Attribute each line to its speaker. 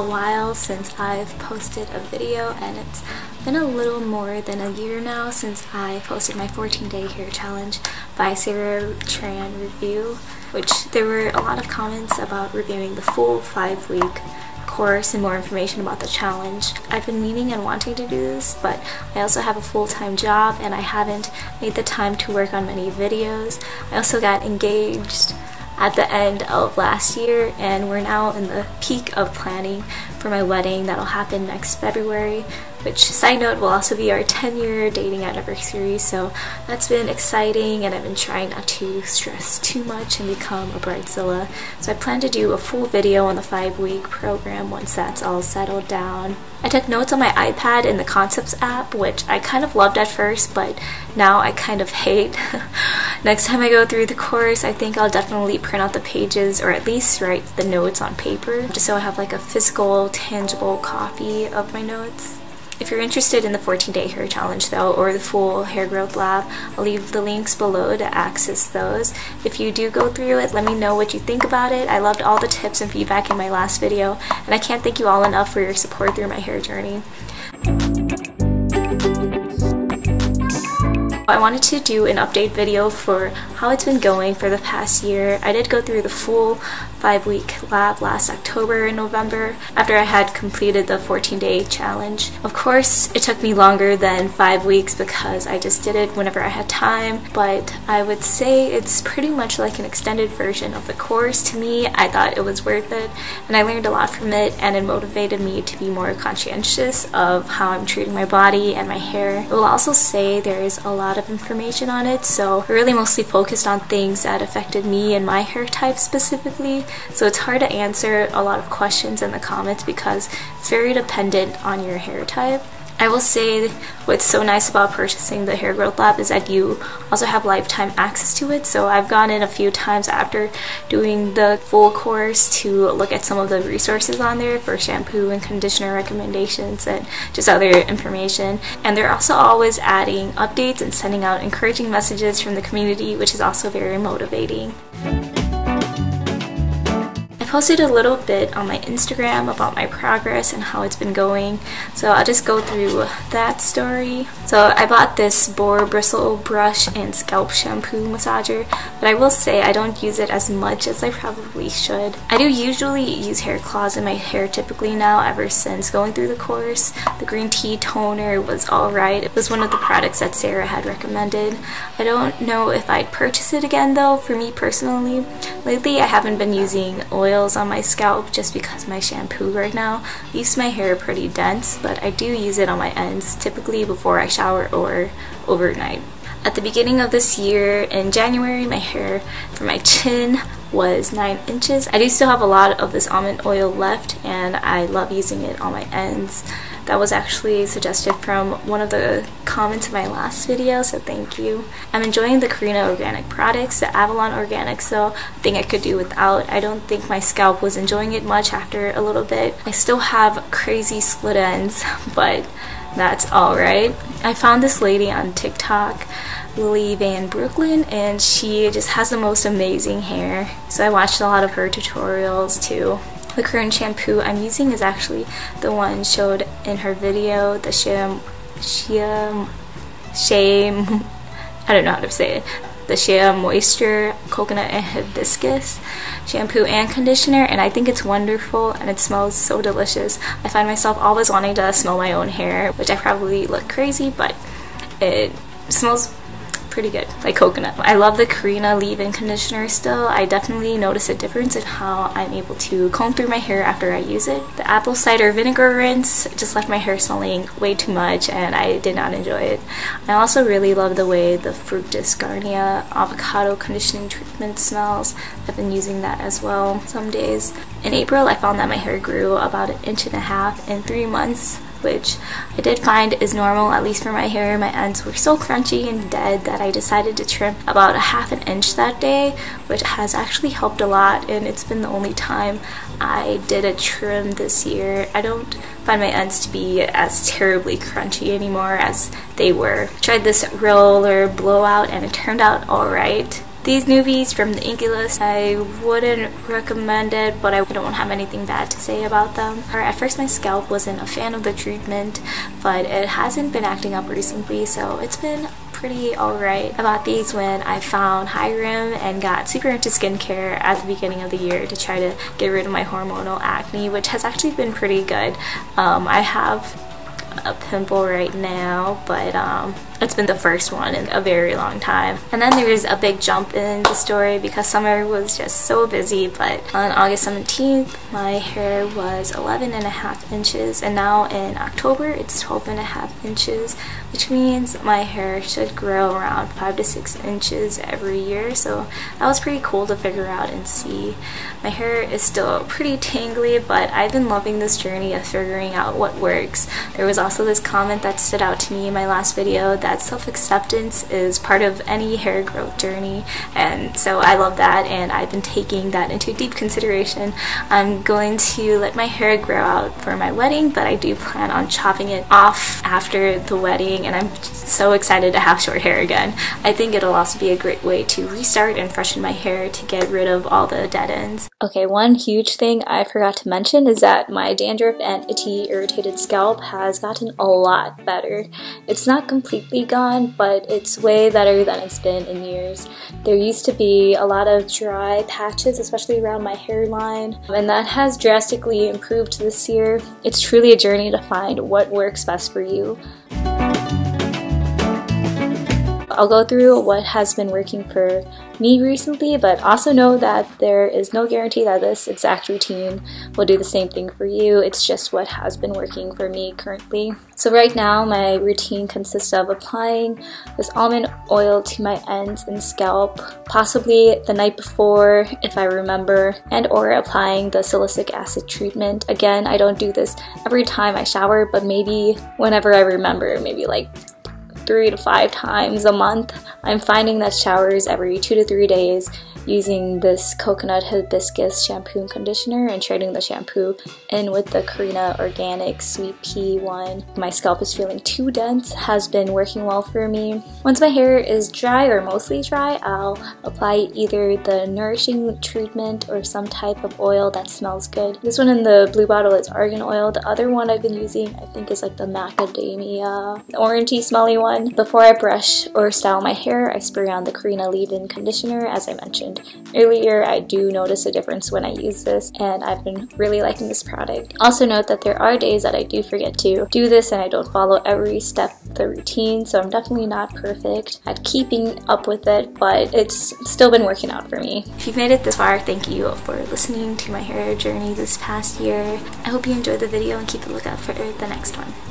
Speaker 1: since I've posted a video and it's been a little more than a year now since I posted my 14 day hair challenge by Sarah Tran review which there were a lot of comments about reviewing the full five week course and more information about the challenge. I've been meaning and wanting to do this, but I also have a full-time job and I haven't made the time to work on many videos. I also got engaged at the end of last year and we're now in the peak of planning for my wedding that'll happen next February which side note will also be our 10 year dating anniversary so that's been exciting and I've been trying not to stress too much and become a bridezilla so I plan to do a full video on the five week program once that's all settled down. I took notes on my iPad in the Concepts app which I kind of loved at first but now I kind of hate. Next time I go through the course I think I'll definitely print out the pages or at least write the notes on paper just so I have like a physical tangible copy of my notes. If you're interested in the 14 day hair challenge though, or the full hair growth lab, I'll leave the links below to access those. If you do go through it, let me know what you think about it. I loved all the tips and feedback in my last video, and I can't thank you all enough for your support through my hair journey. I wanted to do an update video for how it's been going for the past year. I did go through the full five week lab last October and November after I had completed the 14 day challenge. Of course, it took me longer than five weeks because I just did it whenever I had time, but I would say it's pretty much like an extended version of the course to me. I thought it was worth it and I learned a lot from it and it motivated me to be more conscientious of how I'm treating my body and my hair. I will also say there is a lot of information on it, so I really mostly focused on things that affected me and my hair type specifically so it's hard to answer a lot of questions in the comments because it's very dependent on your hair type. I will say what's so nice about purchasing the Hair Growth Lab is that you also have lifetime access to it. So I've gone in a few times after doing the full course to look at some of the resources on there for shampoo and conditioner recommendations and just other information. And they're also always adding updates and sending out encouraging messages from the community, which is also very motivating posted a little bit on my Instagram about my progress and how it's been going. So I'll just go through that story. So I bought this boar bristle brush and scalp shampoo massager, but I will say I don't use it as much as I probably should. I do usually use hair cloths in my hair typically now ever since going through the course. The green tea toner was alright. It was one of the products that Sarah had recommended. I don't know if I'd purchase it again though for me personally. Lately I haven't been using oils on my scalp just because my shampoo right now leaves my hair pretty dense, but I do use it on my ends, typically before I shower or overnight. At the beginning of this year, in January, my hair from my chin was 9 inches. I do still have a lot of this almond oil left and I love using it on my ends that was actually suggested from one of the comments in my last video, so thank you. I'm enjoying the Carina Organic products, the Avalon Organics though, I think I could do without. I don't think my scalp was enjoying it much after a little bit. I still have crazy split ends, but that's alright. I found this lady on TikTok Lily Van Brooklyn and she just has the most amazing hair. So I watched a lot of her tutorials too. The current shampoo I'm using is actually the one showed in her video, the Shea, Shea, Shea, I don't know how to say it, the Shea Moisture Coconut and Hibiscus shampoo and conditioner and I think it's wonderful and it smells so delicious. I find myself always wanting to smell my own hair, which I probably look crazy, but it smells pretty good, like coconut. I love the Carina leave-in conditioner still. I definitely notice a difference in how I'm able to comb through my hair after I use it. The apple cider vinegar rinse just left my hair smelling way too much and I did not enjoy it. I also really love the way the Fructis Garnier avocado conditioning treatment smells. I've been using that as well some days. In April, I found that my hair grew about an inch and a half in three months which I did find is normal, at least for my hair. My ends were so crunchy and dead that I decided to trim about a half an inch that day, which has actually helped a lot, and it's been the only time I did a trim this year. I don't find my ends to be as terribly crunchy anymore as they were. Tried this roller blowout and it turned out alright. These newbies from the Inkey List, I wouldn't recommend it, but I don't have anything bad to say about them. At first my scalp wasn't a fan of the treatment, but it hasn't been acting up recently, so it's been pretty alright. I bought these when I found Hyram and got super into skincare at the beginning of the year to try to get rid of my hormonal acne, which has actually been pretty good. Um, I have a pimple right now, but um, it's been the first one in a very long time. And then there was a big jump in the story because summer was just so busy, but on August 17th, my hair was 11 and a half inches, and now in October, it's 12 and a half inches, which means my hair should grow around 5 to 6 inches every year, so that was pretty cool to figure out and see. My hair is still pretty tangly, but I've been loving this journey of figuring out what works. There was also this comment that stood out to me in my last video that that self-acceptance is part of any hair growth journey and so I love that and I've been taking that into deep consideration. I'm going to let my hair grow out for my wedding but I do plan on chopping it off after the wedding and I'm so excited to have short hair again. I think it'll also be a great way to restart and freshen my hair to get rid of all the dead ends. Okay, one huge thing I forgot to mention is that my dandruff and itchy irritated scalp has gotten a lot better. It's not completely gone, but it's way better than it's been in years. There used to be a lot of dry patches, especially around my hairline, and that has drastically improved this year. It's truly a journey to find what works best for you. I'll go through what has been working for me recently, but also know that there is no guarantee that this exact routine will do the same thing for you. It's just what has been working for me currently. So right now my routine consists of applying this almond oil to my ends and scalp, possibly the night before if I remember, and or applying the salicylic acid treatment. Again, I don't do this every time I shower, but maybe whenever I remember, maybe like three to five times a month. I'm finding that showers every two to three days using this coconut hibiscus shampoo and conditioner and trading the shampoo in with the Carina Organic Sweet Pea one. My scalp is feeling too dense, has been working well for me. Once my hair is dry or mostly dry, I'll apply either the nourishing treatment or some type of oil that smells good. This one in the blue bottle is argan oil. The other one I've been using I think is like the macadamia orangey smelly one. Before I brush or style my hair, I spray on the Carina leave-in conditioner as I mentioned earlier. I do notice a difference when I use this and I've been really liking this product. Also note that there are days that I do forget to do this and I don't follow every step of the routine so I'm definitely not perfect at keeping up with it but it's still been working out for me. If you've made it this far, thank you for listening to my hair journey this past year. I hope you enjoyed the video and keep a lookout for the next one.